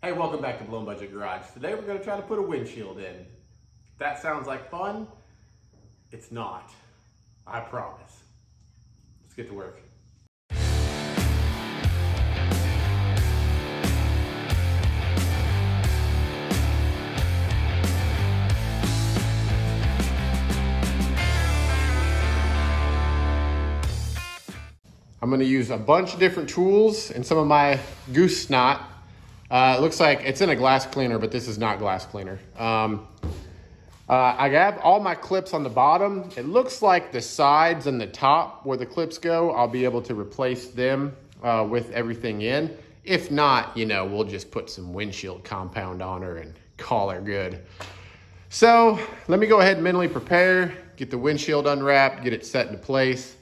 Hey, welcome back to Blown Budget Garage. Today we're gonna to try to put a windshield in. That sounds like fun. It's not. I promise. Let's get to work. I'm gonna use a bunch of different tools and some of my goose snot. Uh, it looks like it's in a glass cleaner, but this is not glass cleaner. Um, uh, I have all my clips on the bottom. It looks like the sides and the top where the clips go, I'll be able to replace them uh, with everything in. If not, you know, we'll just put some windshield compound on her and call her good. So let me go ahead and mentally prepare, get the windshield unwrapped, get it set into place.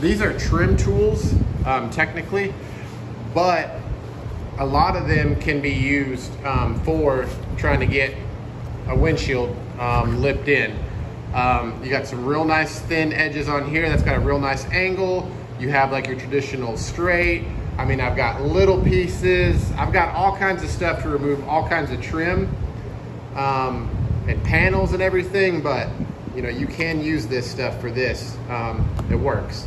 These are trim tools, um, technically, but a lot of them can be used um, for trying to get a windshield um, lipped in. Um, you got some real nice thin edges on here. That's got a real nice angle. You have like your traditional straight. I mean, I've got little pieces. I've got all kinds of stuff to remove all kinds of trim um, and panels and everything, but you know, you can use this stuff for this. Um, it works.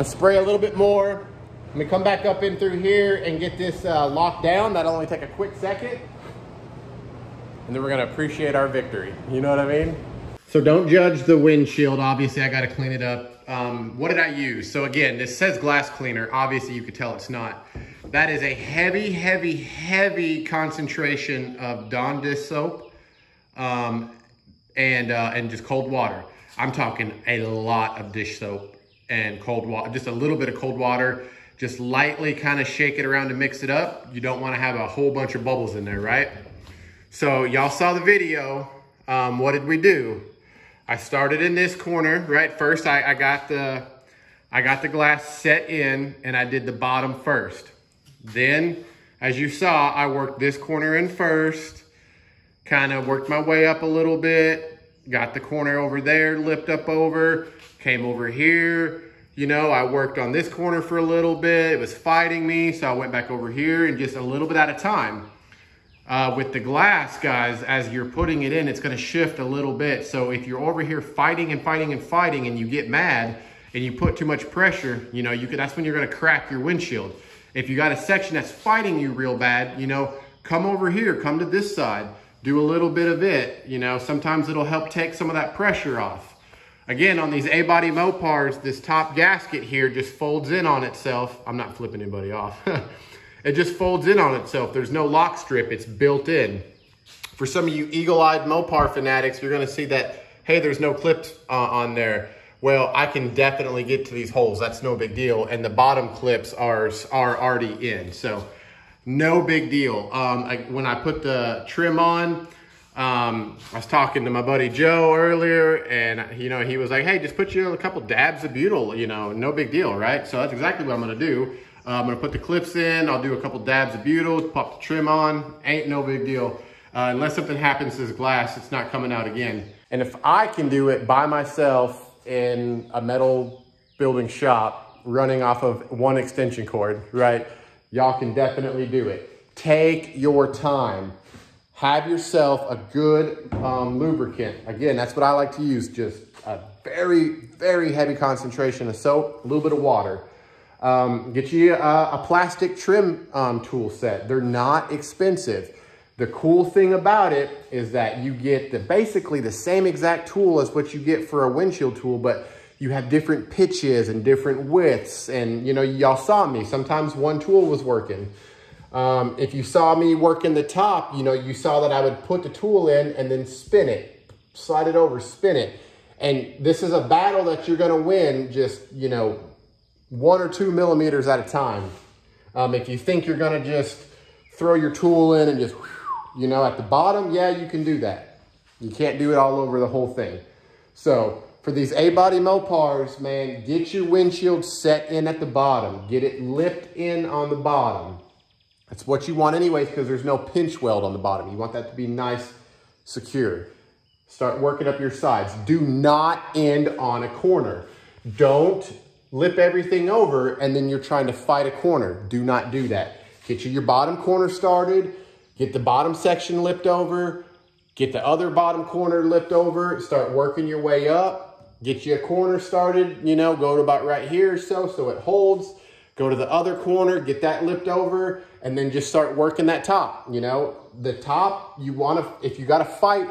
Gonna spray a little bit more. I'm gonna come back up in through here and get this uh, locked down. That'll only take a quick second. And then we're gonna appreciate our victory. You know what I mean? So don't judge the windshield. Obviously I gotta clean it up. Um, what did I use? So again, this says glass cleaner. Obviously you could tell it's not. That is a heavy, heavy, heavy concentration of Dawn dish soap um, and, uh, and just cold water. I'm talking a lot of dish soap and cold water, just a little bit of cold water. Just lightly kind of shake it around to mix it up. You don't want to have a whole bunch of bubbles in there, right? So y'all saw the video. Um, what did we do? I started in this corner, right? First, I, I got the I got the glass set in and I did the bottom first. Then, as you saw, I worked this corner in first, kind of worked my way up a little bit, got the corner over there, lift up over, came over here. You know, I worked on this corner for a little bit. It was fighting me, so I went back over here and just a little bit at a time. Uh, with the glass, guys, as you're putting it in, it's gonna shift a little bit. So if you're over here fighting and fighting and fighting and you get mad and you put too much pressure, you know, you could, that's when you're gonna crack your windshield. If you got a section that's fighting you real bad, you know, come over here, come to this side, do a little bit of it. You know, sometimes it'll help take some of that pressure off. Again, on these A-body Mopars, this top gasket here just folds in on itself. I'm not flipping anybody off. it just folds in on itself. There's no lock strip, it's built in. For some of you eagle-eyed Mopar fanatics, you're gonna see that, hey, there's no clips uh, on there well, I can definitely get to these holes. That's no big deal. And the bottom clips are, are already in. So no big deal. Um, I, when I put the trim on, um, I was talking to my buddy Joe earlier and you know, he was like, hey, just put you a couple dabs of butyl, you know, no big deal, right? So that's exactly what I'm gonna do. Uh, I'm gonna put the clips in, I'll do a couple dabs of butyl, pop the trim on, ain't no big deal. Uh, unless something happens to this glass, it's not coming out again. And if I can do it by myself, in a metal building shop running off of one extension cord, right? Y'all can definitely do it. Take your time. Have yourself a good um, lubricant. Again, that's what I like to use. Just a very, very heavy concentration of soap, a little bit of water. Um, get you a, a plastic trim um, tool set. They're not expensive. The cool thing about it is that you get the basically the same exact tool as what you get for a windshield tool, but you have different pitches and different widths. And you know, y'all saw me, sometimes one tool was working. Um, if you saw me working the top, you know, you saw that I would put the tool in and then spin it, slide it over, spin it. And this is a battle that you're gonna win just, you know, one or two millimeters at a time. Um, if you think you're gonna just throw your tool in and just you know, at the bottom, yeah, you can do that. You can't do it all over the whole thing. So for these A-body Mopars, man, get your windshield set in at the bottom. Get it lipped in on the bottom. That's what you want anyways because there's no pinch weld on the bottom. You want that to be nice, secure. Start working up your sides. Do not end on a corner. Don't lip everything over and then you're trying to fight a corner. Do not do that. Get you your bottom corner started Get the bottom section lipped over, get the other bottom corner lipped over, start working your way up, get you a corner started, you know, go to about right here or so, so it holds. Go to the other corner, get that lipped over, and then just start working that top, you know. The top, you want to, if you got to fight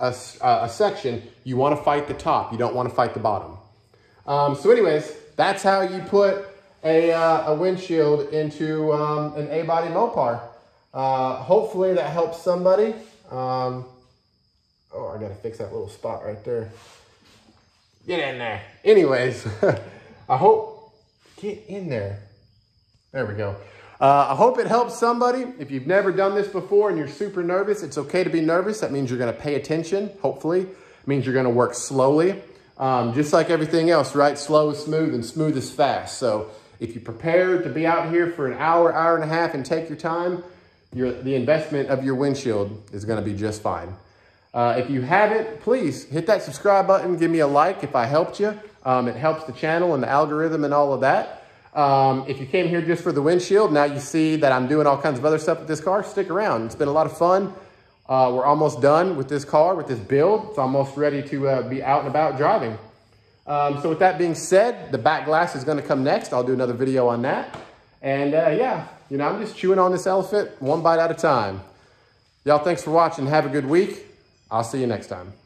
a, a, section, you want to fight the top. You don't want to fight the bottom. Um, so anyways, that's how you put a, uh, a windshield into um, an A-body Mopar. Uh, hopefully that helps somebody. Um, oh, I gotta fix that little spot right there. Get in there. Anyways, I hope, get in there. There we go. Uh, I hope it helps somebody. If you've never done this before and you're super nervous, it's okay to be nervous. That means you're gonna pay attention, hopefully. It means you're gonna work slowly. Um, just like everything else, right? Slow is smooth and smooth is fast. So if you prepare to be out here for an hour, hour and a half and take your time, your, the investment of your windshield is gonna be just fine. Uh, if you haven't, please hit that subscribe button, give me a like if I helped you. Um, it helps the channel and the algorithm and all of that. Um, if you came here just for the windshield, now you see that I'm doing all kinds of other stuff with this car. Stick around. It's been a lot of fun. Uh, we're almost done with this car, with this build. It's almost ready to uh, be out and about driving. Um, so with that being said, the back glass is going to come next. I'll do another video on that. And uh, yeah, you know, I'm just chewing on this elephant one bite at a time. Y'all, thanks for watching. Have a good week. I'll see you next time.